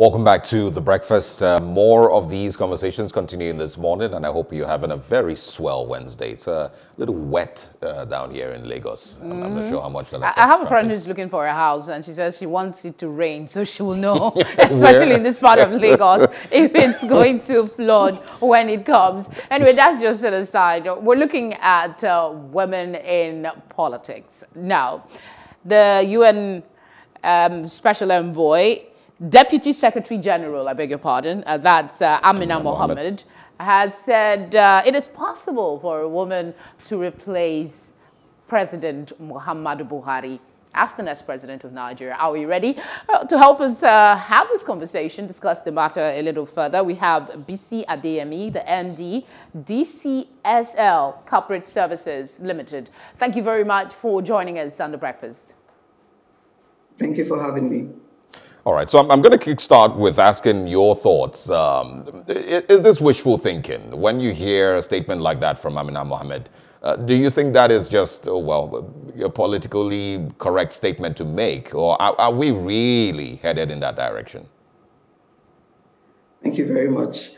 Welcome back to The Breakfast. Uh, more of these conversations continuing this morning, and I hope you're having a very swell Wednesday. It's a little wet uh, down here in Lagos. I'm, I'm, not sure how much that I have a friend who's looking for a house, and she says she wants it to rain, so she will know, especially in this part of Lagos, if it's going to flood when it comes. Anyway, that's just an aside. We're looking at uh, women in politics. Now, the UN um, Special Envoy Deputy Secretary General, I beg your pardon, uh, that's uh, Amina Mohammed, has said uh, it is possible for a woman to replace President Muhammadu Buhari as the next president of Nigeria. Are we ready? Uh, to help us uh, have this conversation, discuss the matter a little further, we have Bisi Adeyemi, the MD, DCSL Corporate Services Limited. Thank you very much for joining us on The Breakfast. Thank you for having me. All right, so I'm, I'm going to kickstart with asking your thoughts. Um, is this wishful thinking? When you hear a statement like that from Amina Mohammed, uh, do you think that is just, oh, well, a politically correct statement to make, or are, are we really headed in that direction? Thank you very much.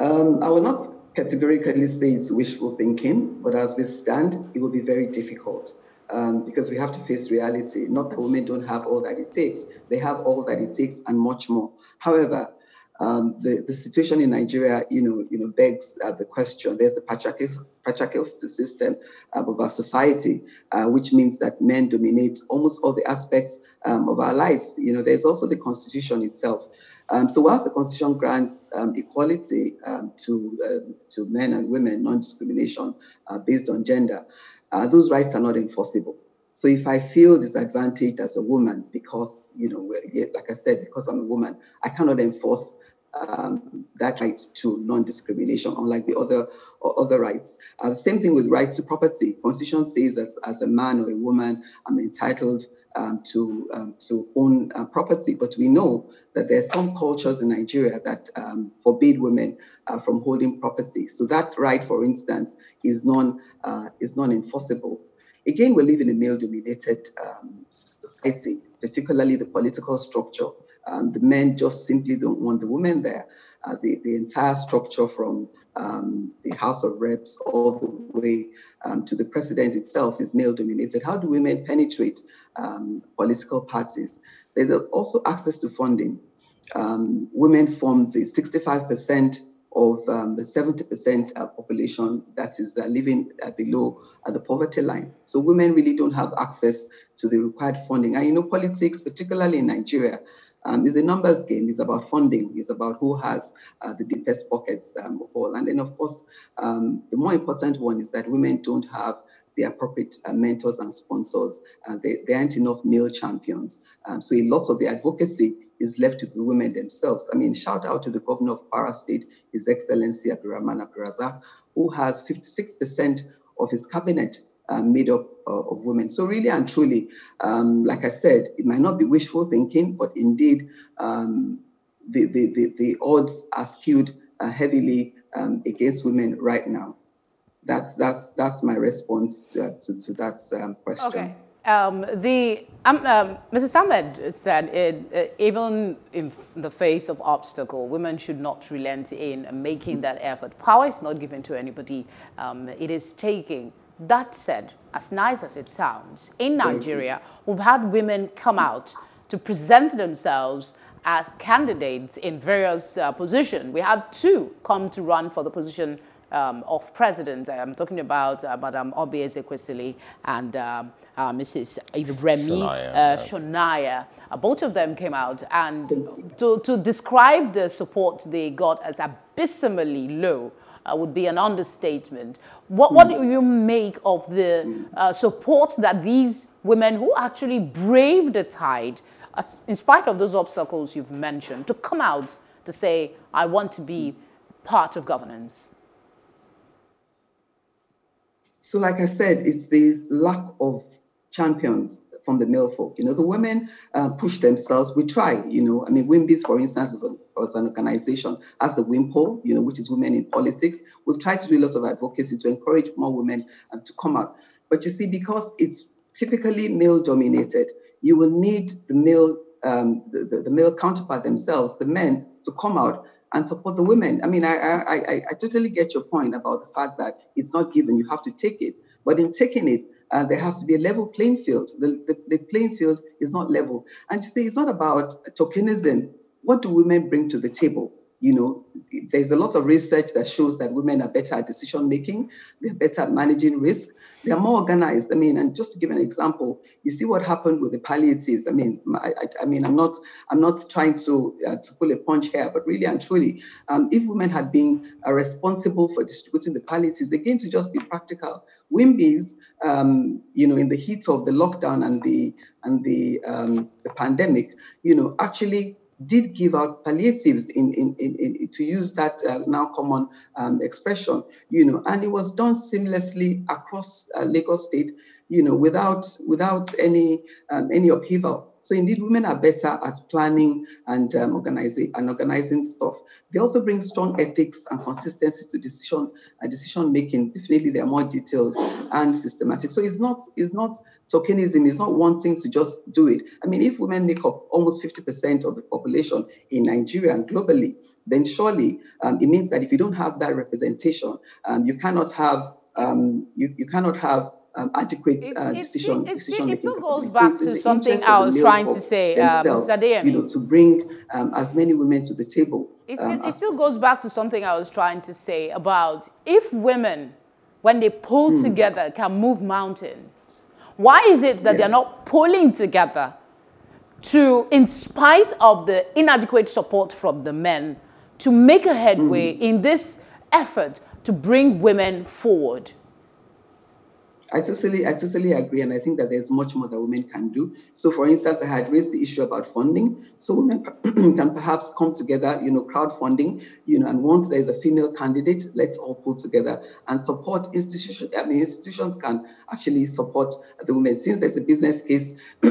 Um, I will not categorically say it's wishful thinking, but as we stand, it will be very difficult um, because we have to face reality. Not that women don't have all that it takes, they have all that it takes and much more. However, um, the, the situation in Nigeria, you know, you know, begs uh, the question. There's a patriarchal, patriarchal system uh, of our society, uh, which means that men dominate almost all the aspects um, of our lives. You know, there's also the constitution itself. Um, so whilst the constitution grants um, equality um, to to men and women, non-discrimination uh, based on gender, uh, those rights are not enforceable. So if I feel disadvantaged as a woman because, you know, like I said, because I'm a woman, I cannot enforce um, that right to non-discrimination, unlike the other other rights. Uh, the same thing with rights to property. Constitution says as, as a man or a woman, I'm entitled um, to um, to own uh, property, but we know that there are some cultures in Nigeria that um, forbid women uh, from holding property. So that right, for instance, is non uh, is non enforceable. Again, we live in a male-dominated um, society, particularly the political structure. Um, the men just simply don't want the women there. Uh, the, the entire structure from um, the House of Reps all the way um, to the president itself is male dominated. How do women penetrate um, political parties? There's also access to funding. Um, women form the 65% of um, the 70% uh, population that is uh, living uh, below uh, the poverty line. So women really don't have access to the required funding. And you know, politics, particularly in Nigeria, um, is a numbers game. It's about funding. It's about who has uh, the deepest pockets um, of all. And then, of course, um, the more important one is that women don't have the appropriate uh, mentors and sponsors. Uh, there aren't enough male champions. Um, so a lot of the advocacy is left to the women themselves. I mean, shout out to the governor of Kwara State, His Excellency Abdurrahman Abdurrazak, who has 56% of his cabinet uh, made up uh, of women. So really and truly, um, like I said, it might not be wishful thinking, but indeed um, the, the, the, the, odds are skewed uh, heavily um, against women right now. That's, that's, that's my response to, to, to that um, question. Okay. Um, the, um, um, Mrs. Ahmed said it, uh, even in the face of obstacle, women should not relent in making that effort. Power is not given to anybody. Um, it is taking. That said, as nice as it sounds, in Nigeria, we've had women come out to present themselves as candidates in various uh, positions. We had two come to run for the position um, of president. I'm talking about uh, Madam Oby Ezekwesili and um, uh, Mrs. Remi Sonaiya. Uh, Sonaiya. Uh, both of them came out and to, to describe the support they got as abysmally low uh, would be an understatement. What, what do you make of the uh, support that these women who actually braved the tide, in spite of those obstacles you've mentioned, to come out to say, I want to be part of governance? So, like I said, it's this lack of champions from the male folk. You know, the women uh, push themselves. We try, you know, I mean, WIMBIZ, for instance, is, a, an organization as the WIMPOL, you know, which is Women in Politics. We've tried to do lots of advocacy to encourage more women um, to come out. But you see, because it's typically male dominated, you will need the male um, the, the, the, male counterpart themselves, the men, to come out and support the women. I mean, I, I, I, I totally get your point about the fact that it's not given, you have to take it. But in taking it, uh, there has to be a level playing field. The, the, the, playing field is not level. And you say it's not about tokenism. What do women bring to the table? You know, there's a lot of research that shows that women are better at decision making, they're better at managing risk, they're more organized. I mean, and just to give an example, you see what happened with the palliatives. I mean, I, I, mean, I'm not, I'm not trying to uh, to pull a punch here, but really and truly, um, if women had been uh, responsible for distributing the palliatives, again, to just be practical, WIMBIZ, um, you know, in the heat of the lockdown and the and the um, the pandemic, you know, actually did give out palliatives in, in, in, in to use that uh, now common um, expression, you know, and it was done seamlessly across uh, Lagos State, you know, without without any um, any upheaval. So indeed, women are better at planning and um, organizing and organizing stuff. They also bring strong ethics and consistency to decision uh, decision making. Definitely, they are more detailed and systematic. So it's not it's not tokenism. It's not wanting to just do it. I mean, if women make up almost 50% of the population in Nigeria and globally, then surely um, it means that if you don't have that representation, um, you cannot have um, you, you cannot have um, adequate uh, decision, it, decision it, it still goes back to something I was trying to say, uh, Mr. You know, to bring um, as many women to the table. It, um, it still goes back to something I was trying to say about if women, when they pull mm. together, can move mountains, why is it that yeah. they're not pulling together to, in spite of the inadequate support from the men, to make a headway mm. in this effort to bring women forward? I totally, I totally agree, and I think that there's much more that women can do. So, for instance, I had raised the issue about funding. So, women can perhaps come together, you know, crowdfunding, you know, and once there's a female candidate, let's all pull together and support institutions. I mean, institutions can actually support the women since there's a business case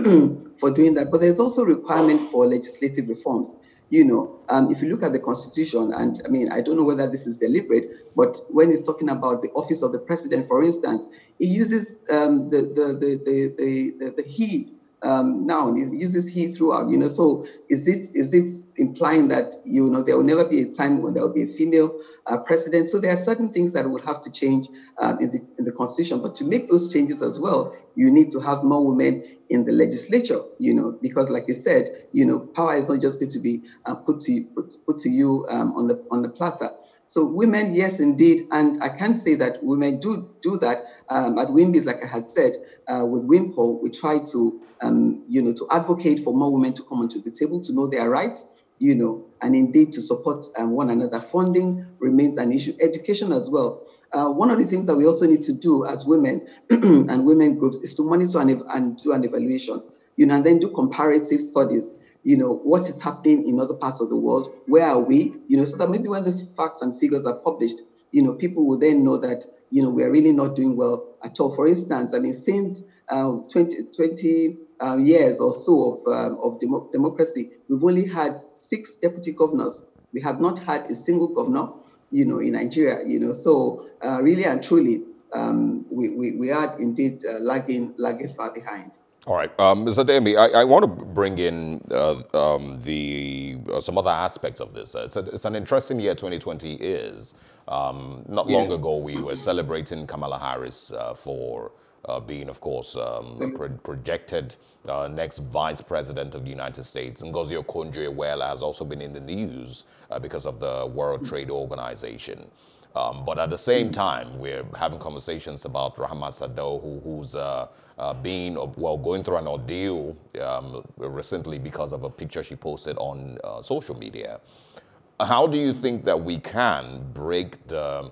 for doing that. But there's also requirement for legislative reforms you know, um, if you look at the Constitution, and I mean, I don't know whether this is deliberate, but when it's talking about the office of the president, for instance, it uses um, the, the, the, the, the, the he um, noun. It uses he throughout, you know. So is this is this implying that you know there will never be a time when there will be a female uh, president? So there are certain things that will have to change um, in the in the constitution. But to make those changes as well, you need to have more women in the legislature, you know, because like you said, you know, power is not just going to be uh, put to put, put to you um, on the on the platter. So women, yes, indeed, and I can say that women do do that um, at WIMBIZ, like I had said, uh, with WIMPOL, we try to, um, you know, to advocate for more women to come onto the table, to know their rights, you know, and indeed to support um, one another. Funding remains an issue. Education as well. Uh, one of the things that we also need to do as women and women groups is to monitor and, and do an evaluation, you know, and then do comparative studies you know, what is happening in other parts of the world? Where are we? You know, so that maybe when these facts and figures are published, you know, people will then know that, you know, we're really not doing well at all. For instance, I mean, since uh, 20, 20 uh, years or so of, uh, of demo- democracy, we've only had six deputy governors. We have not had a single governor, you know, in Nigeria, you know. So uh, really and truly, um, we, we, we are indeed uh, lagging, lagging far behind. All right, um, Ms. Adeyemi, I, I, want to bring in uh, um, the uh, some other aspects of this. It's, a, it's, an interesting year 2020 is. Um, not yeah. long ago, we were celebrating Kamala Harris uh, for uh, being, of course, um, pro projected uh, next vice president of the United States. And Ngozi Okonjo-Iweala has also been in the news uh, because of the World Trade Organization. Um, but at the same time, we're having conversations about Rahama Sadau, who, who's uh, uh, been, well, going through an ordeal um, recently because of a picture she posted on uh, social media. How do you think that we can break the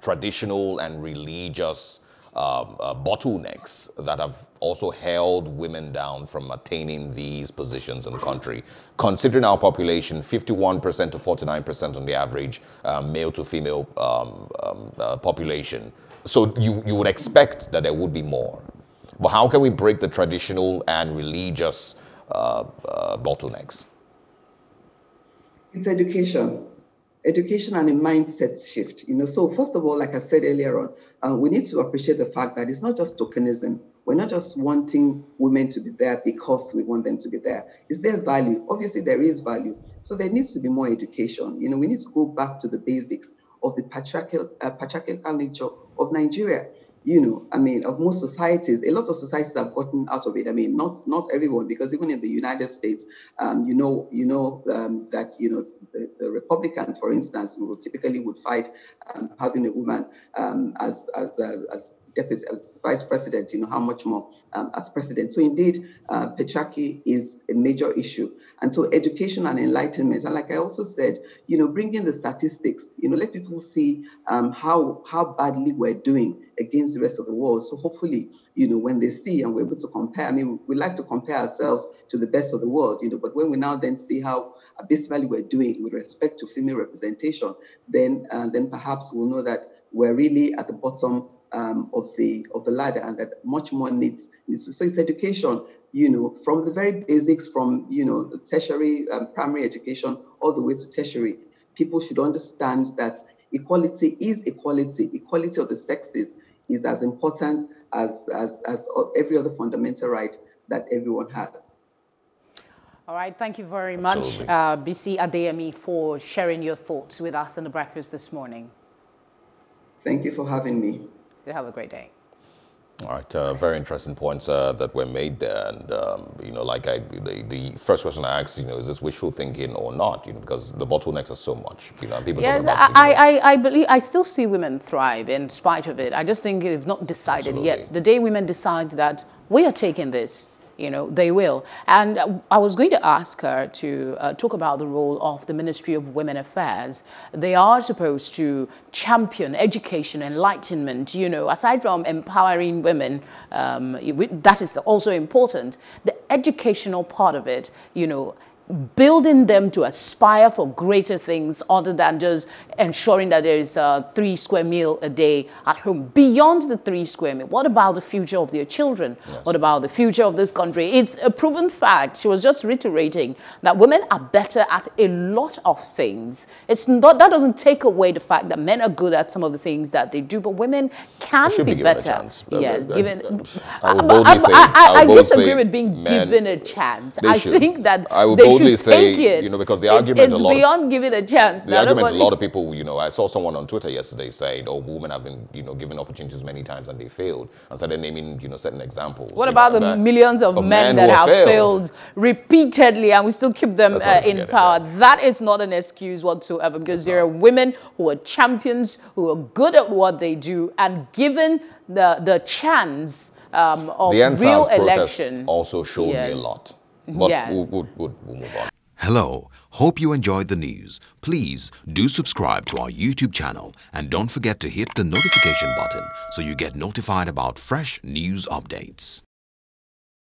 traditional and religious um, uh, bottlenecks that have also held women down from attaining these positions in the country. Considering our population, 51% to 49% on the average uh, male to female um, um, uh, population. So you, you would expect that there would be more. But how can we break the traditional and religious uh, uh, bottlenecks? It's education education and a mindset shift. You know, so first of all, like I said earlier on, uh, we need to appreciate the fact that it's not just tokenism. we're not just wanting women to be there because we want them to be there. Is there value? Obviously, there is value. So there needs to be more education. You know, we need to go back to the basics of the patriarchal, uh, patriarchal nature of Nigeria you know, I mean, of most societies, a lot of societies have gotten out of it. I mean, not not everyone, because even in the United States, um, you know, you know um, that you know the, the, Republicans, for instance, will typically would fight um, having a woman um, as as uh, as deputy as vice president. You know, how much more um, as president. So indeed, uh, is a major issue. And so education and enlightenment, and like I also said, you know, bringing the statistics, you know, let people see um, how how badly we're doing against the rest of the world. So hopefully, you know, when they see and we're able to compare, I mean, we like to compare ourselves to the best of the world, you know, but when we now then see how abysmally we're doing with respect to female representation, then uh, then perhaps we'll know that we're really at the bottom um, of the of the ladder and that much more needs, needs so it's education you know, from the very basics, from, you know, tertiary, um, primary education, all the way to tertiary, people should understand that equality is equality. Equality of the sexes is as important as, as, as every other fundamental right that everyone has. All right, thank you very much, uh, Bisi Adeyemi, for sharing your thoughts with us on the breakfast this morning. Thank you for having me. You have a great day. All right, uh, very interesting points uh, that were made there, and um, you know, like I, the, the, first question I asked, you know, is this wishful thinking or not? You know, because the bottlenecks are so much. You know, people. Yes, about, I, I, I believe I still see women thrive in spite of it. I just think they've not decided Absolutely. yet. The day women decide that we are taking this, you know, they will. And I was going to ask her to uh, talk about the role of the Ministry of Women Affairs. They are supposed to champion education, enlightenment, you know, aside from empowering women, um, that is also important. The educational part of it, you know, building them to aspire for greater things other than just ensuring that there is a three square meal a day at home. Beyond the three square meal, what about the future of their children? Yes. What about the future of this country? It's a proven fact. She was just reiterating that women are better at a lot of things. It's not that doesn't take away the fact that men are good at some of the things that they do, but women can be, be better. Yes, given. I, I, I, I disagree with being given a chance. I think that I they boldly say, you know, because the it, argument it's beyond giving a chance. The argument, a lot of people, you know, I saw someone on Twitter yesterday saying, "Oh, women have been, you know, given opportunities many times and they failed," and started naming, you know, certain examples. What about know, the millions of, of men, men that have failed. failed. repeatedly and we still keep them uh, in power? It, that is not an excuse whatsoever because there are women who are champions, who are good at what they do, and given the the chance um, of the real election, also showed yeah. me a lot. But yes. we'll, we'll, we'll, we'll move on. Hello. Hope you enjoyed the news. Please do subscribe to our YouTube channel and don't forget to hit the notification button so you get notified about fresh news updates.